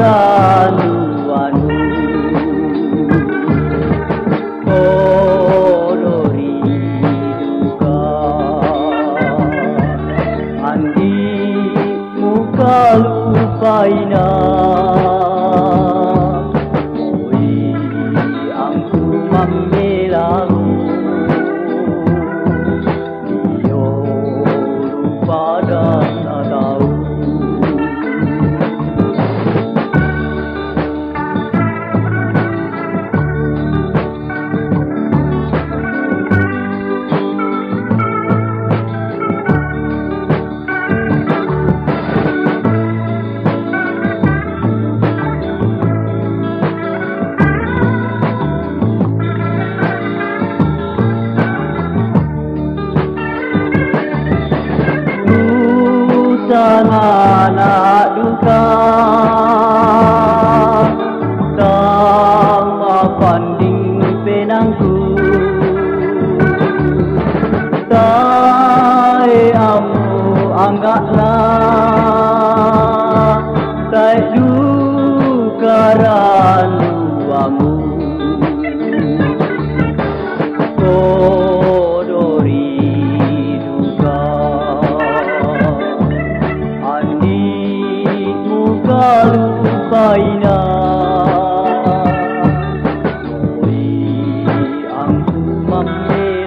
रानी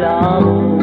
Ram,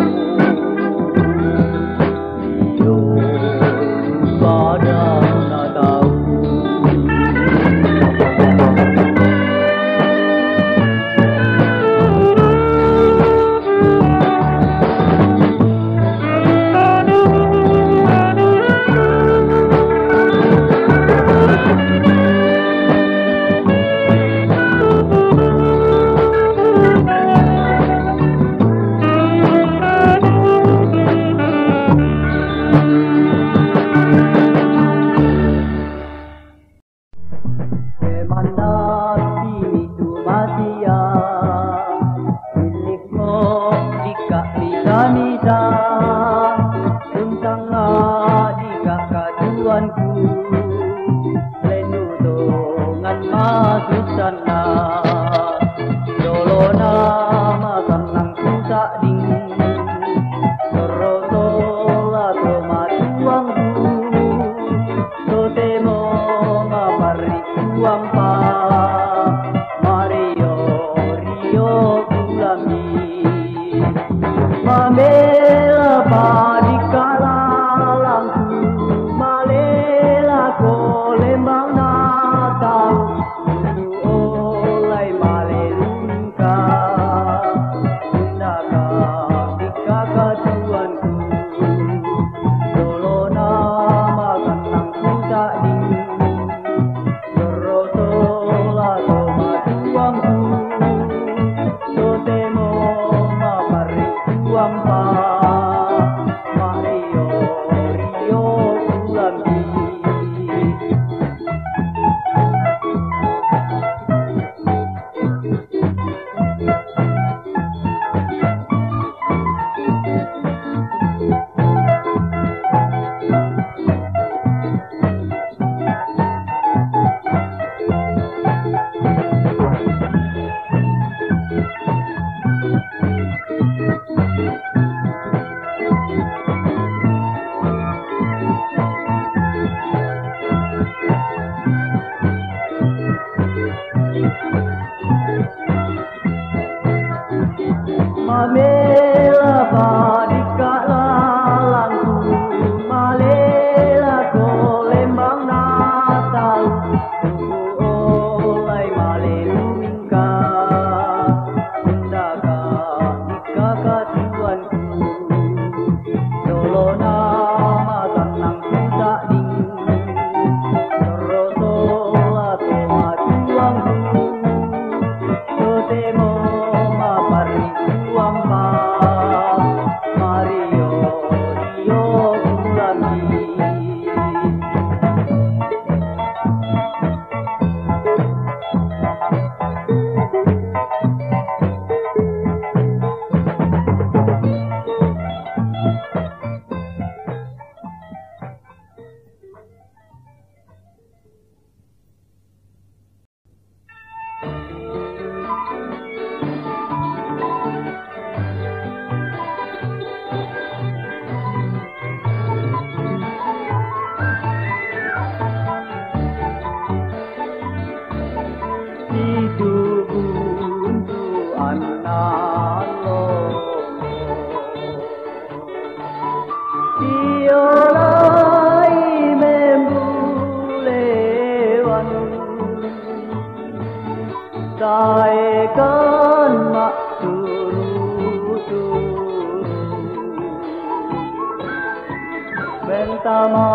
ven tama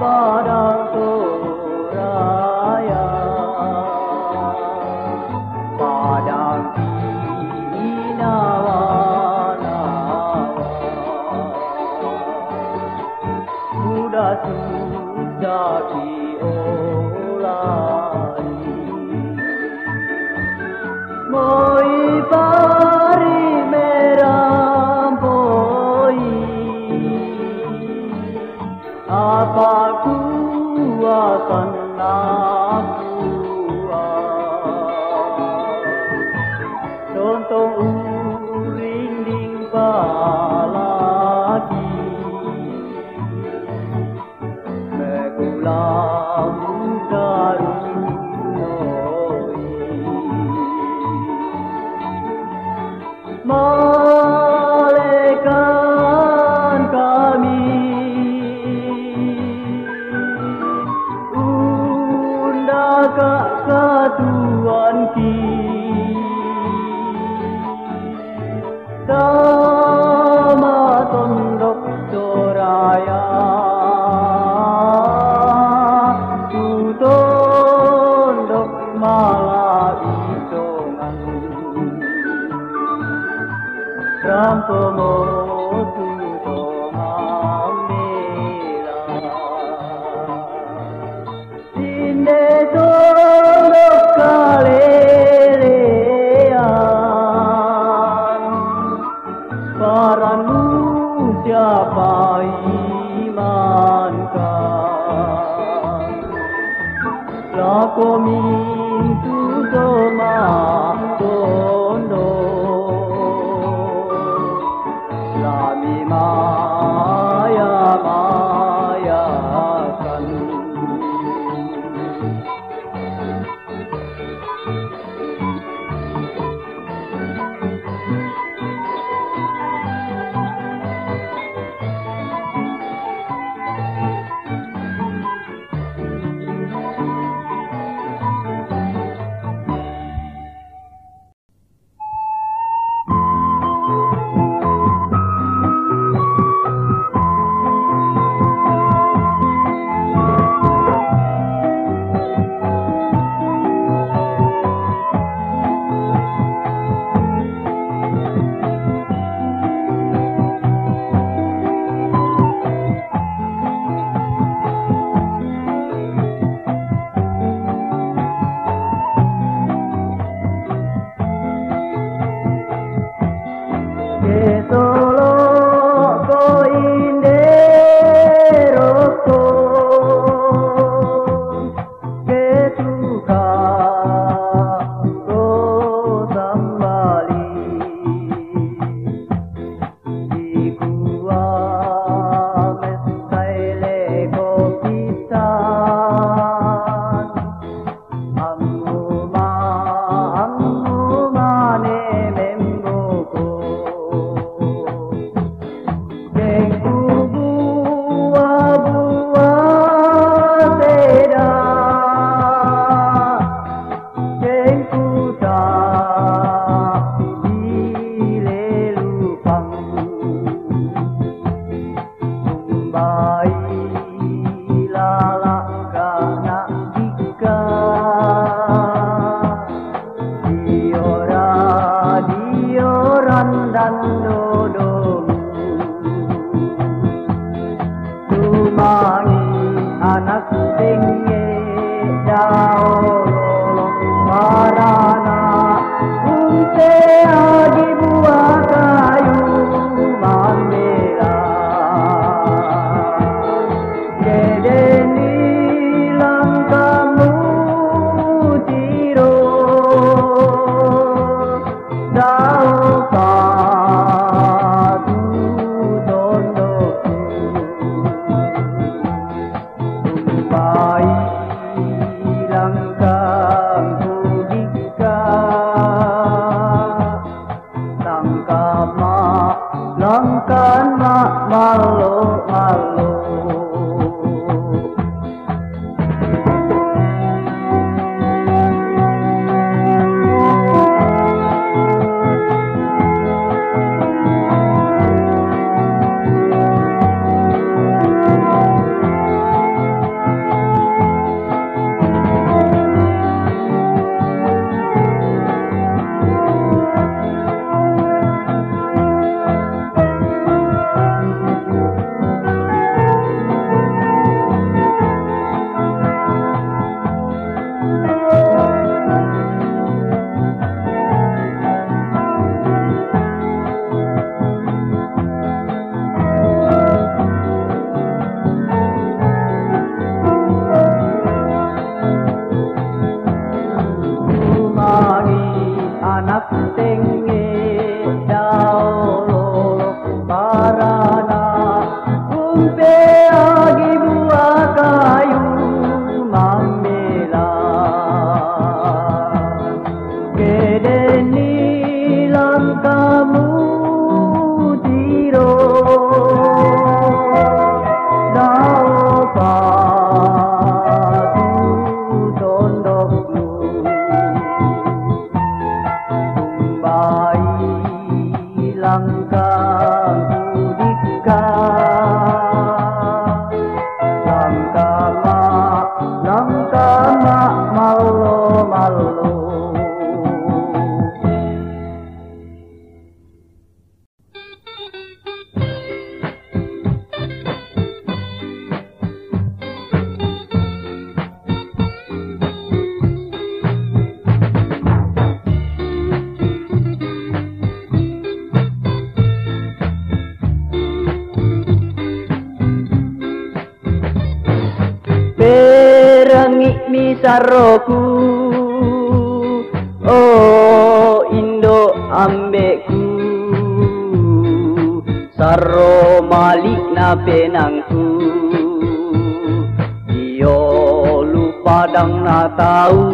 para tu ra 浪。माणी अनस सिंह जाओ। Saroku Oh Indo ambeku Saro malik na penangku Iyo lupa dang na tahu.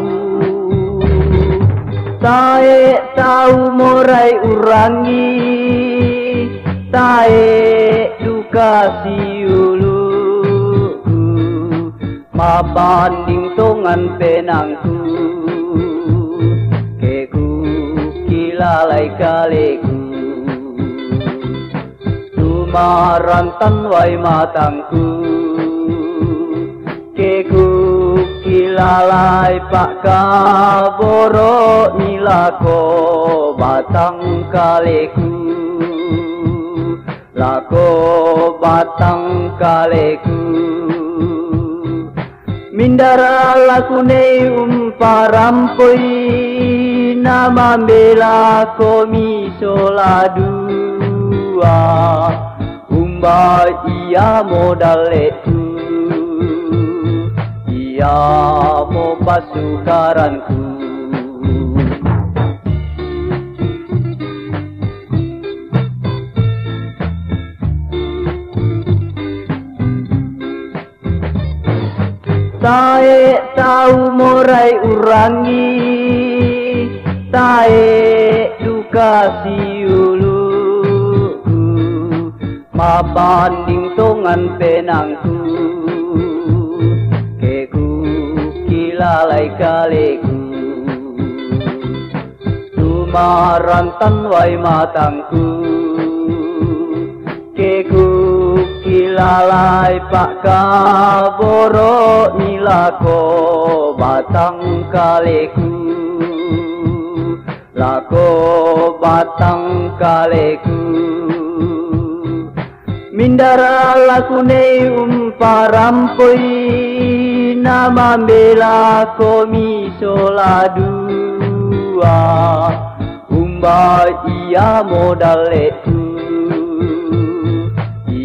Tae tahu morai urangi. Tae duka siulu Mabanding tongan penangku Keku kilalai kaleku Tumarantan wai matangku Keku kilalai pak kaboro nilako batang kaleku Lako batang kaleku Mindara lakune umparampoi Nama bela komi soladua Umba iya modal itu Iya mo pasukaranku Tahu morai urangi Tae duka siulu Mabanding tongan penangku Keku kilalai kaleku. Tumarantan wai matangku kilalai pak kaboro nilako batang kaleku. Lako batang kaleku. Mindara lakune umparampoi Nama bela komi soladua Umba iya modal itu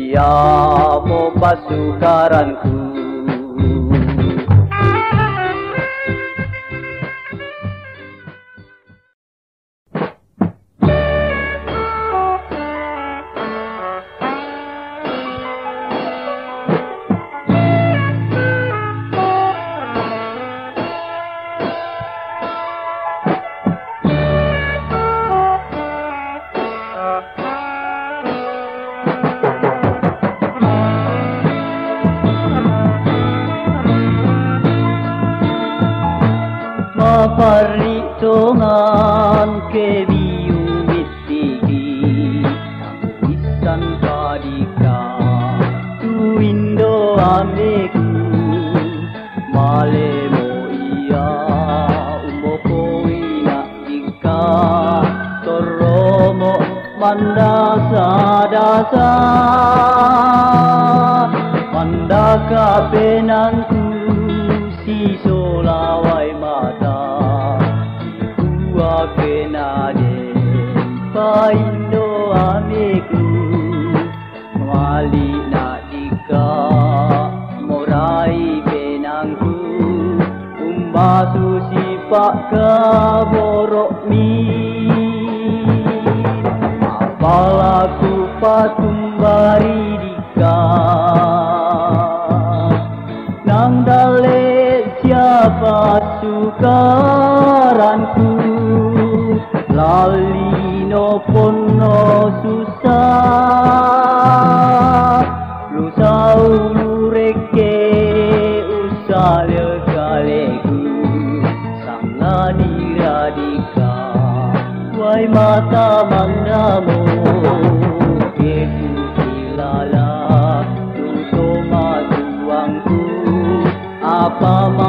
Iya mo pasukaranku Dika Morai penangku Umbasu sipak kaborok mi Apalaku patumbari dika Nang dale siapa sukaranku 妈妈。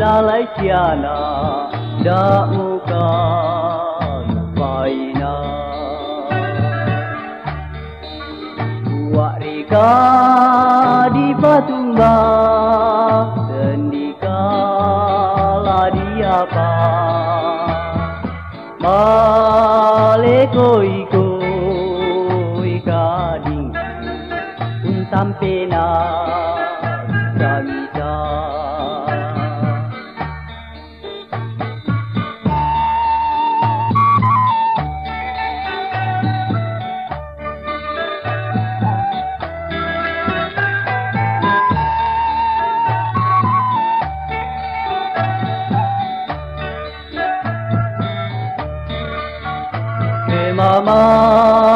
lalai tiana da muka paina. Buat reka di patung ba sendikala di apa? Malekoi 吗？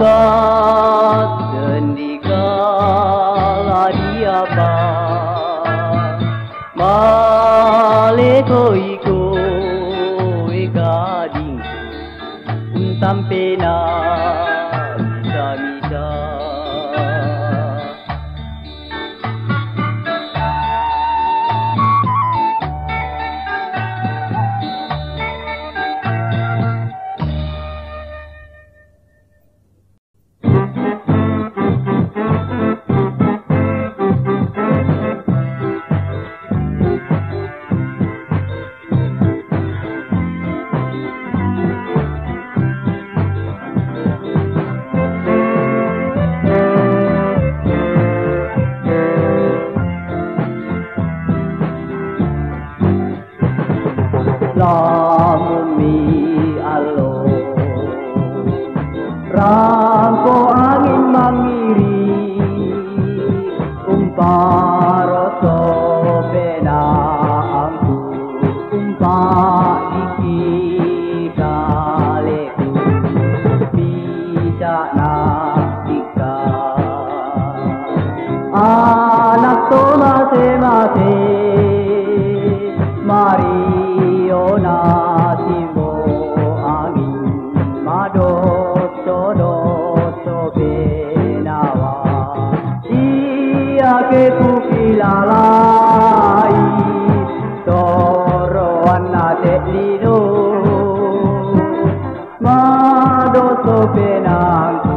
lambat dan dikala dia Male koi koi gading untam penat from me alone. From Mando so penal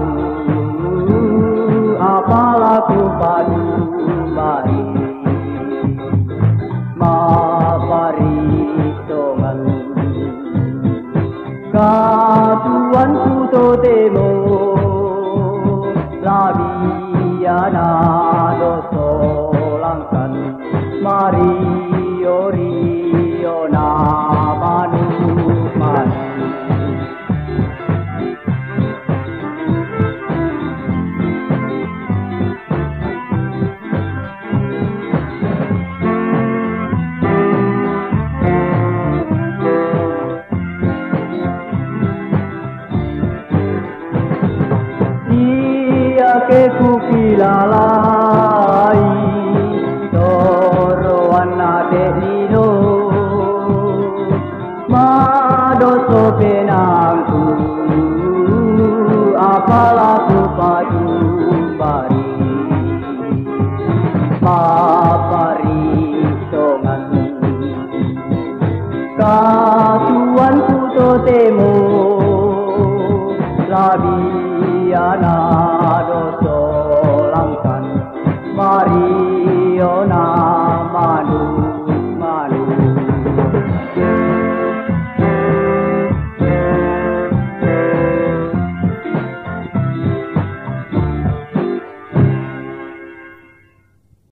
que vigila